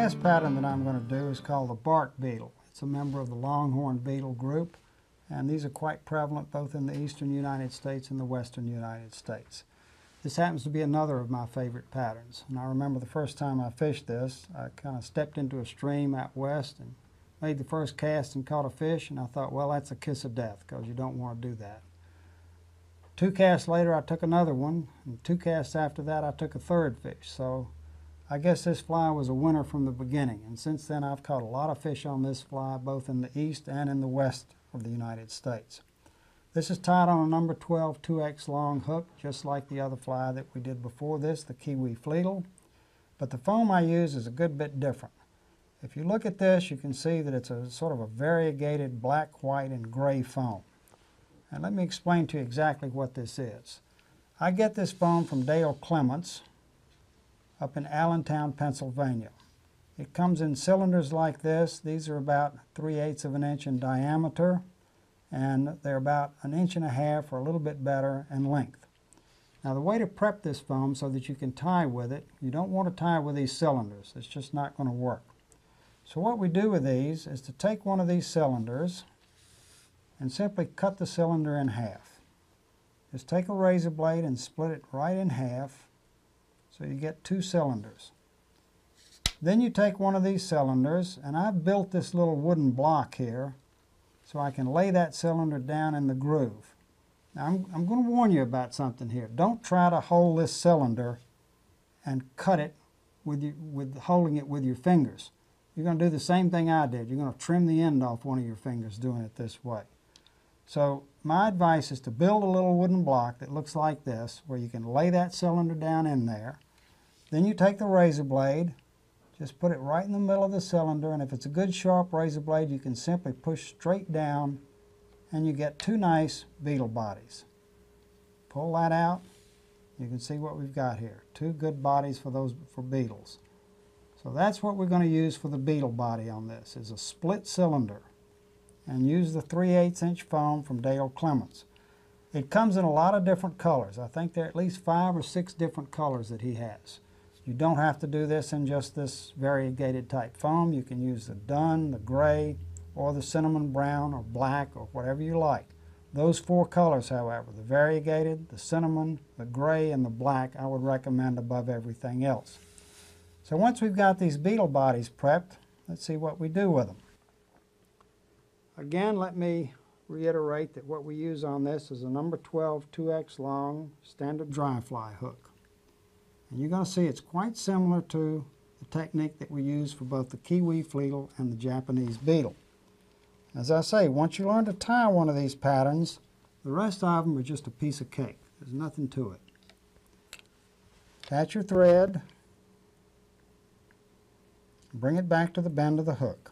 last pattern that I'm going to do is called the bark beetle. It's a member of the longhorn beetle group, and these are quite prevalent both in the eastern United States and the western United States. This happens to be another of my favorite patterns. And I remember the first time I fished this, I kind of stepped into a stream out west and made the first cast and caught a fish, and I thought, well, that's a kiss of death because you don't want to do that. Two casts later, I took another one, and two casts after that, I took a third fish. So I guess this fly was a winner from the beginning, and since then I've caught a lot of fish on this fly, both in the east and in the west of the United States. This is tied on a number 12 2x long hook, just like the other fly that we did before this, the Kiwi Fleetle. But the foam I use is a good bit different. If you look at this, you can see that it's a sort of a variegated black, white, and gray foam. And let me explain to you exactly what this is. I get this foam from Dale Clemens, up in Allentown, Pennsylvania. It comes in cylinders like this. These are about 3 eighths of an inch in diameter, and they're about an inch and a half or a little bit better in length. Now the way to prep this foam so that you can tie with it, you don't want to tie with these cylinders. It's just not going to work. So what we do with these is to take one of these cylinders and simply cut the cylinder in half. Just take a razor blade and split it right in half so you get two cylinders. Then you take one of these cylinders, and I've built this little wooden block here so I can lay that cylinder down in the groove. Now I'm, I'm going to warn you about something here. Don't try to hold this cylinder and cut it with, you, with holding it with your fingers. You're going to do the same thing I did. You're going to trim the end off one of your fingers doing it this way. So my advice is to build a little wooden block that looks like this, where you can lay that cylinder down in there, then you take the razor blade, just put it right in the middle of the cylinder, and if it's a good sharp razor blade, you can simply push straight down and you get two nice beetle bodies. Pull that out, you can see what we've got here. Two good bodies for those for beetles. So that's what we're going to use for the beetle body on this, is a split cylinder. And use the 3 8 inch foam from Dale Clemens. It comes in a lot of different colors. I think there are at least five or six different colors that he has. You don't have to do this in just this variegated type foam. You can use the dun, the gray, or the cinnamon brown, or black, or whatever you like. Those four colors, however, the variegated, the cinnamon, the gray, and the black, I would recommend above everything else. So once we've got these beetle bodies prepped, let's see what we do with them. Again, let me reiterate that what we use on this is a number 12 2x long standard dry fly hook. And you're going to see it's quite similar to the technique that we use for both the Kiwi fleetle and the Japanese beetle. As I say, once you learn to tie one of these patterns, the rest of them are just a piece of cake. There's nothing to it. Attach your thread, bring it back to the bend of the hook.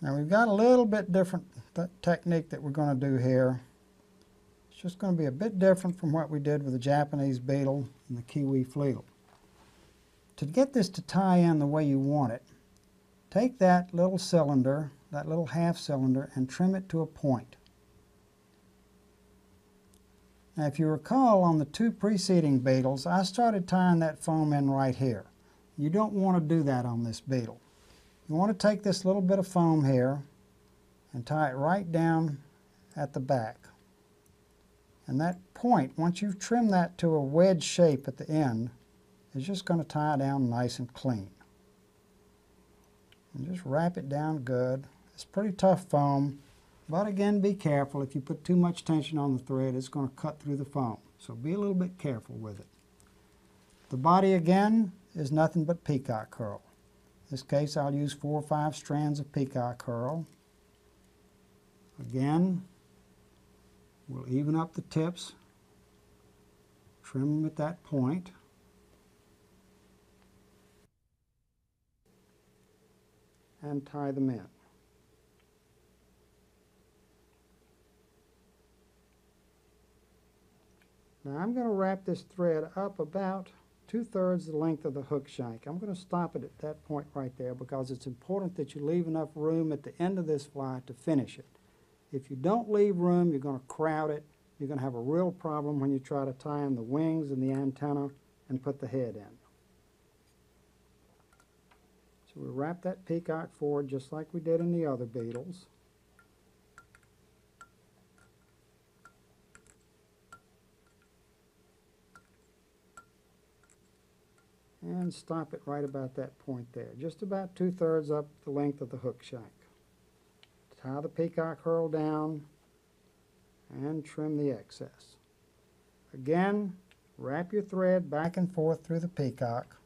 Now we've got a little bit different technique that we're going to do here. It's just going to be a bit different from what we did with the Japanese beetle and the Kiwi fleetle. To get this to tie in the way you want it, take that little cylinder, that little half cylinder, and trim it to a point. Now if you recall on the two preceding beetles, I started tying that foam in right here. You don't want to do that on this beetle. You want to take this little bit of foam here and tie it right down at the back. And that point, once you've trimmed that to a wedge shape at the end, is just going to tie down nice and clean. And just wrap it down good. It's pretty tough foam, but again, be careful. If you put too much tension on the thread, it's going to cut through the foam. So be a little bit careful with it. The body, again, is nothing but peacock herl. In this case, I'll use four or five strands of peacock herl. Again, We'll even up the tips, trim them at that point. and tie them in. Now I'm going to wrap this thread up about two-thirds the length of the hook shank. I'm going to stop it at that point right there because it's important that you leave enough room at the end of this fly to finish it. If you don't leave room, you're going to crowd it. You're going to have a real problem when you try to tie in the wings and the antenna and put the head in. So we wrap that peacock forward just like we did in the other beetles. and stop it right about that point there, just about two-thirds up the length of the hook shank. Tie the peacock herl down and trim the excess. Again, wrap your thread back and forth through the peacock.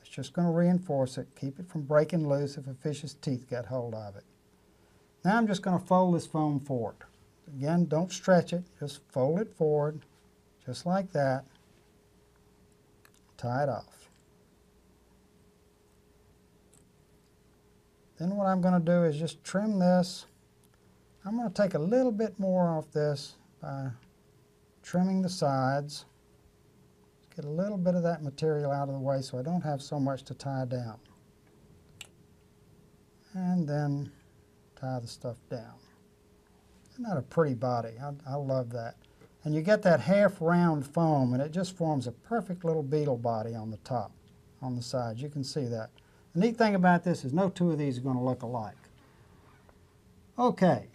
It's just going to reinforce it, keep it from breaking loose if a fish's teeth get hold of it. Now I'm just going to fold this foam forward. Again, don't stretch it, just fold it forward, just like that tie it off. Then what I'm going to do is just trim this. I'm going to take a little bit more off this by trimming the sides. Get a little bit of that material out of the way so I don't have so much to tie down. And then tie the stuff down. Isn't that a pretty body? I, I love that. And you get that half round foam and it just forms a perfect little beetle body on the top, on the sides. You can see that. The neat thing about this is no two of these are going to look alike. Okay.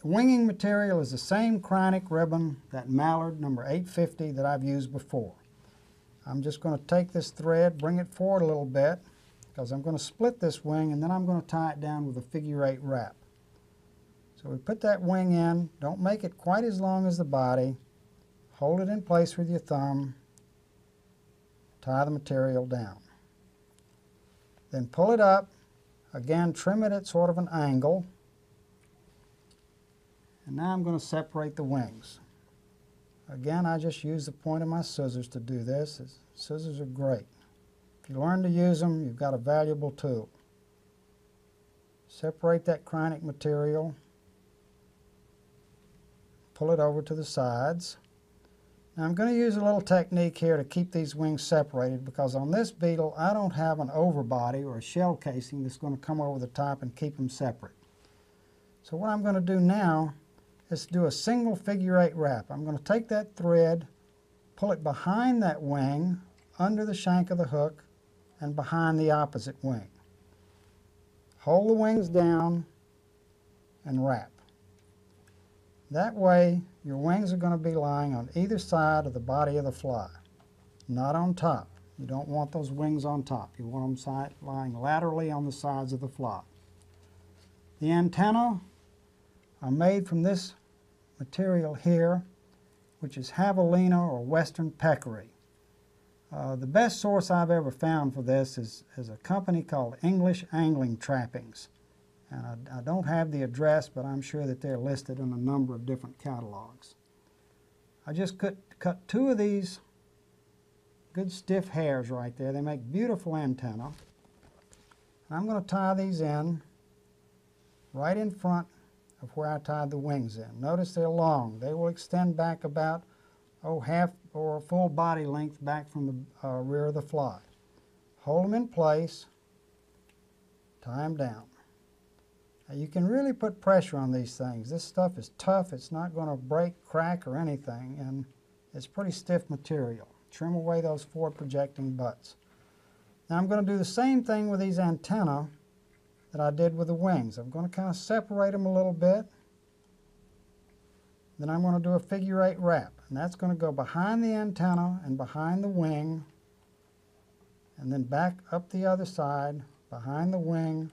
The winging material is the same Kreinik ribbon, that mallard number 850 that I've used before. I'm just going to take this thread, bring it forward a little bit, because I'm going to split this wing and then I'm going to tie it down with a figure eight wrap. So we put that wing in, don't make it quite as long as the body, hold it in place with your thumb, tie the material down. Then pull it up, again trim it at sort of an angle, and now I'm going to separate the wings. Again, I just use the point of my scissors to do this. Scissors are great. If you learn to use them, you've got a valuable tool. Separate that Kreinik material pull it over to the sides. Now I'm going to use a little technique here to keep these wings separated because on this beetle I don't have an overbody or a shell casing that's going to come over the top and keep them separate. So what I'm going to do now is do a single figure eight wrap. I'm going to take that thread, pull it behind that wing, under the shank of the hook, and behind the opposite wing. Hold the wings down and wrap. That way, your wings are going to be lying on either side of the body of the fly, not on top. You don't want those wings on top. You want them lying laterally on the sides of the fly. The antennae are made from this material here, which is javelina or western peccary. Uh, the best source I've ever found for this is, is a company called English Angling Trappings. And I, I, don't have the address, but I'm sure that they're listed in a number of different catalogs. I just cut, cut two of these good stiff hairs right there. They make beautiful antennae. And I'm going to tie these in right in front of where I tied the wings in. Notice they're long. They will extend back about, oh, half or full body length back from the uh, rear of the fly. Hold them in place, tie them down. You can really put pressure on these things. This stuff is tough. It's not going to break, crack, or anything, and it's pretty stiff material. Trim away those four projecting butts. Now I'm going to do the same thing with these antennae that I did with the wings. I'm going to kind of separate them a little bit. Then I'm going to do a figure eight wrap, and that's going to go behind the antenna and behind the wing, and then back up the other side, behind the wing,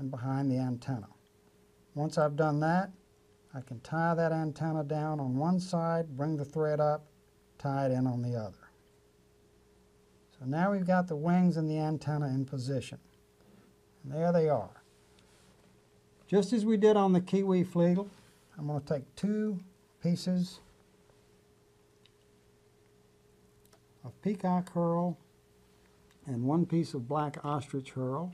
and behind the antenna. Once I've done that, I can tie that antenna down on one side, bring the thread up, tie it in on the other. So now we've got the wings and the antenna in position. And there they are. Just as we did on the Kiwi Fleetle, I'm going to take two pieces of peacock herl and one piece of black ostrich herl.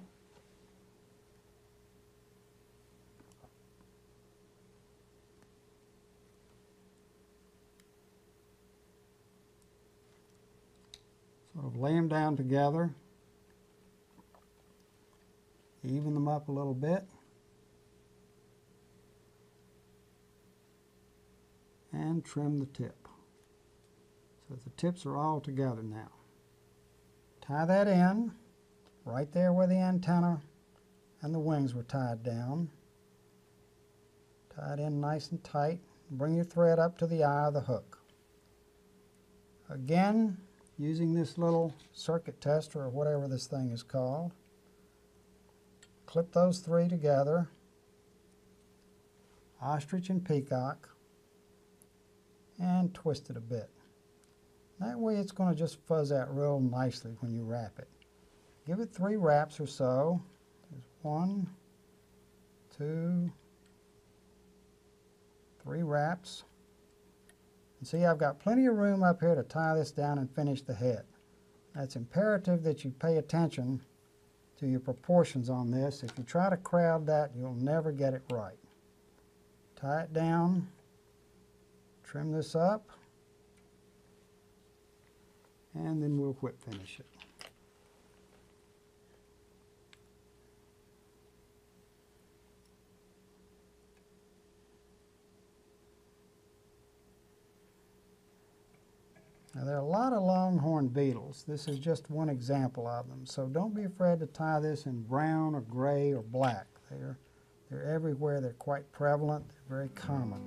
Sort of lay them down together, even them up a little bit. And trim the tip. So the tips are all together now. Tie that in, right there where the antenna and the wings were tied down. Tie it in nice and tight. Bring your thread up to the eye of the hook. Again, using this little circuit tester or whatever this thing is called, clip those three together, ostrich and peacock, and twist it a bit. That way it's going to just fuzz out real nicely when you wrap it. Give it three wraps or so. There's one, two, three wraps. And see, I've got plenty of room up here to tie this down and finish the head. Now, it's imperative that you pay attention to your proportions on this. If you try to crowd that, you'll never get it right. Tie it down, trim this up, and then we'll whip finish it. There are a lot of longhorn beetles. This is just one example of them. So don't be afraid to tie this in brown or gray or black. They're, they're everywhere. They're quite prevalent. They're very common.